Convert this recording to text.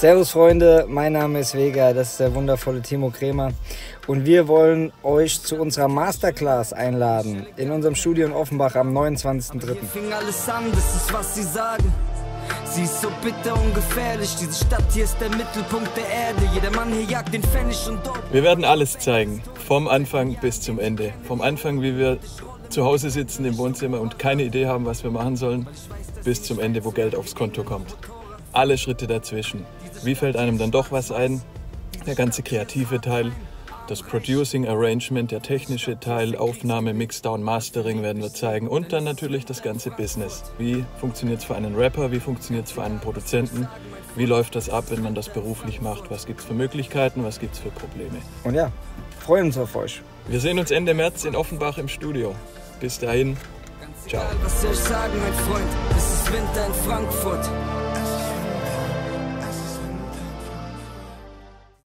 Servus Freunde, mein Name ist Vega, das ist der wundervolle Timo Kremer und wir wollen euch zu unserer Masterclass einladen in unserem Studio in Offenbach am 29.03. Fing alles an, das ist was sie sagen. Sie ist so bitter und gefährlich. Diese Stadt hier ist der Mittelpunkt der Erde. Jeder Mann hier jagt den Pfennig und dort. Wir werden alles zeigen, vom Anfang bis zum Ende. Vom Anfang, wie wir zu Hause sitzen im Wohnzimmer und keine Idee haben, was wir machen sollen, bis zum Ende, wo Geld aufs Konto kommt. Alle Schritte dazwischen. Wie fällt einem dann doch was ein? Der ganze kreative Teil, das Producing, Arrangement, der technische Teil, Aufnahme, Mixdown, Mastering werden wir zeigen und dann natürlich das ganze Business. Wie funktioniert es für einen Rapper, wie funktioniert es für einen Produzenten, wie läuft das ab, wenn man das beruflich macht, was gibt es für Möglichkeiten, was gibt es für Probleme. Und ja, freuen uns auf euch. Wir sehen uns Ende März in Offenbach im Studio. Bis dahin, ciao. Was soll ich sagen, mein Freund? Es ist Winter in Frankfurt.